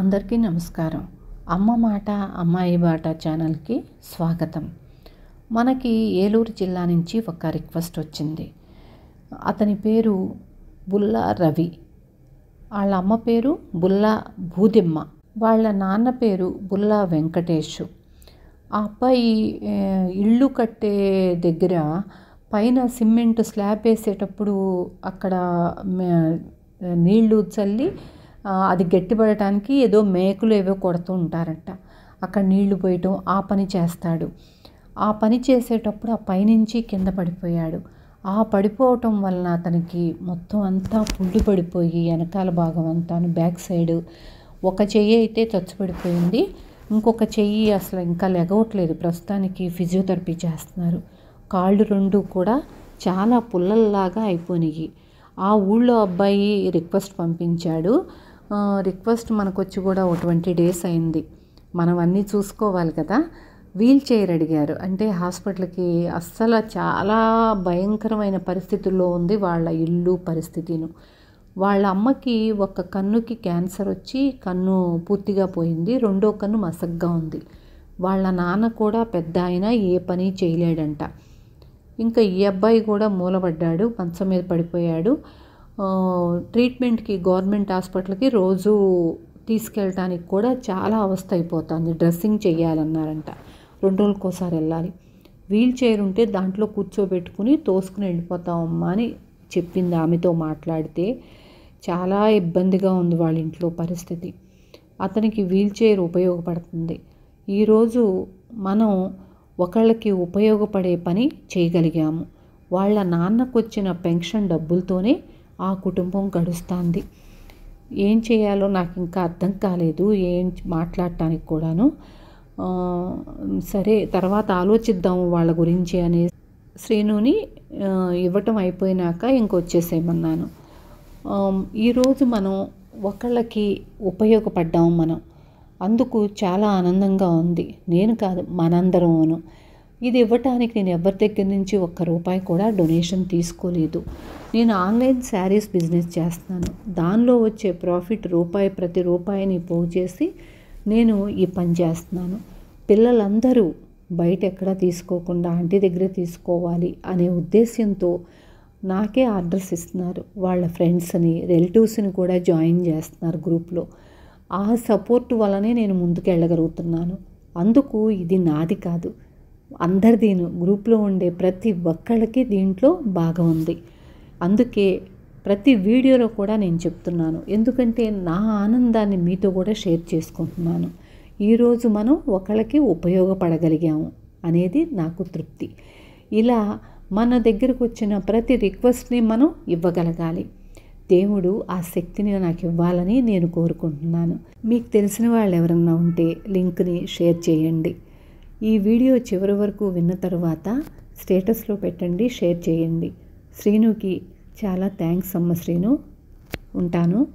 అందరికీ నమస్కారం. అమ్మ మాట అమ్మాయి బాట ఛానల్కి స్వాగతం. మనకి ఏలూరు జిల్లా నుంచి ఒక రిక్వెస్ట్ వచ్చింది. అతని పేరు బుల్లా రవి. వాళ్ళ అమ్మ పేరు బుల్లా భూదిమ్మ. వాళ్ళ నాన్న పేరు బుల్లా వెంకటేష్. ఆ అబ్బాయి ఇళ్ళు ఇల్లు కట్టే దగ్గర పైన సిమెంట్ స్లాబ్ వేసేటప్పుడు అక్కడ నీళ్ళు చల్లి అది గట్టిపడటానికి ఏదో మేకులు ఏవో కొడుతూ ఉంటారంట. అక్కడ నీళ్ళు పోయటం ఆ పని చేస్తాడు. ఆ పని చేసేటప్పుడు ఆ పైనుంచి కింద పడిపోయాడు. ఆ పడిపోవటం వలన అతనికి మొత్తం అంతా పుండు పడిపోయి వెనకాల భాగం అంతాను బ్యాక్ సైడ్ ఒక చెయ్యి అయితే చచ్చుపడిపోయింది. ఇంకొక చెయ్యి అసలు ఇంకా లెగవట్లేదు. ప్రస్తుతానికి ఫిజియోథెరపీ చేస్తున్నారు. కాళ్ళు రెండు కూడా చాలా పుల్లల్లాగా అయిపోయినాయి ఆ ఊళ్ళో అబ్బాయి రిక్వెస్ట్ పంపించాడు. రిక్వెస్ట్ మనకు వచ్చి కూడా ఒక ట్వంటీ డేస్ అయింది. మనం అన్నీ చూసుకోవాలి కదా. వీల్ చైర్ అడిగారు. అంటే హాస్పిటల్కి అస్సలు చాలా భయంకరమైన పరిస్థితుల్లో ఉంది వాళ్ళ ఇల్లు పరిస్థితిను. వాళ్ళ అమ్మకి ఒక కన్నుకి క్యాన్సర్ వచ్చి కన్ను పూర్తిగా పోయింది. రెండో కన్ను మసగ్గా ఉంది. వాళ్ళ నాన్న కూడా పెద్ద ఆయన ఏ పని చేయలేడంట. ఇంకా ఈ అబ్బాయి కూడా మూలపడ్డాడు మంచం మీద పడిపోయాడు. ట్రీట్మెంట్కి గవర్నమెంట్ హాస్పిటల్కి రోజు తీసుకెళ్ళటానికి కూడా చాలా అవస్థ అయిపోతుంది. డ్రెస్సింగ్ చేయాలన్నారంట రెండు రోజులకోసారి వెళ్ళాలి. వీల్ చైర్ ఉంటే దాంట్లో కూర్చోబెట్టుకుని తోసుకుని వెళ్ళిపోతామమ్మా అని చెప్పింది ఆమెతో మాట్లాడితే చాలా ఇబ్బందిగా ఉంది వాళ్ళ ఇంట్లో పరిస్థితి. అతనికి వీల్ చైర్ ఉపయోగపడుతుంది. ఈరోజు మనం ఒకళ్ళకి ఉపయోగపడే పని చేయగలిగాము. వాళ్ళ నాన్నకు వచ్చిన పెన్షన్ డబ్బులతోనే ఆ కుటుంబం గడుస్తుంది. ఏం చేయాలో నాకు ఇంకా అర్థం కాలేదు. ఏం మాట్లాడటానికి కూడాను. సరే తర్వాత ఆలోచిద్దాము వాళ్ళ గురించి అనే శ్రీనుని ఇవ్వటం అయిపోయినాక ఇంకొచ్చేసేయమన్నాను ఈరోజు మనం ఒకళ్ళకి ఉపయోగపడ్డాము మనం. అందుకు చాలా ఆనందంగా ఉంది. నేను కాదు మనందరమును. ఇది ఇవ్వటానికి నేను ఎవరి దగ్గర నుంచి ఒక్క రూపాయి కూడా డొనేషన్ తీసుకోలేదు. నేను ఆన్లైన్ శారీస్ బిజినెస్ చేస్తున్నాను దానిలో వచ్చే ప్రాఫిట్ రూపాయి ప్రతి రూపాయిని పోగు చేసి నేను ఈ పని చేస్తున్నాను. పిల్లలందరూ బయట ఎక్కడా తీసుకోకుండా ఆంటీ దగ్గరే తీసుకోవాలి అనే ఉద్దేశంతో నాకే ఆర్డర్స్ ఇస్తున్నారు. వాళ్ళ ఫ్రెండ్స్ని రిలేటివ్స్ని కూడా జాయిన్ చేస్తున్నారు గ్రూప్లో. ఆ సపోర్ట్ వల్లనే నేను ముందుకు వెళ్ళగలుగుతున్నాను అందుకు ఇది నాది కాదు. అందరిదీను గ్రూప్లో ఉండే ప్రతి ఒక్కళ్ళకి దీంట్లో భాగం ఉంది. అందుకే ప్రతి వీడియోలో కూడా నేను చెప్తున్నాను. ఎందుకంటే నా ఆనందాన్ని మీతో కూడా షేర్ చేసుకుంటున్నాను. ఈరోజు మనం ఒకళ్ళకి ఉపయోగపడగలిగాము అనేది నాకు తృప్తి. ఇలా మన దగ్గరకు వచ్చిన ప్రతి రిక్వెస్ట్ని మనం ఇవ్వగలగాలి. దేవుడు ఆ శక్తిని నాకు ఇవ్వాలని నేను కోరుకుంటున్నాను. మీకు తెలిసిన వాళ్ళు ఎవరన్నా ఉంటే లింక్ని షేర్ చేయండి. ఈ వీడియో చివరి వరకు విన్న తర్వాత స్టేటస్లో పెట్టండి షేర్ చేయండి. శ్రీనుకి చాలా థ్యాంక్స్ అమ్మ శ్రీను. ఉంటాను.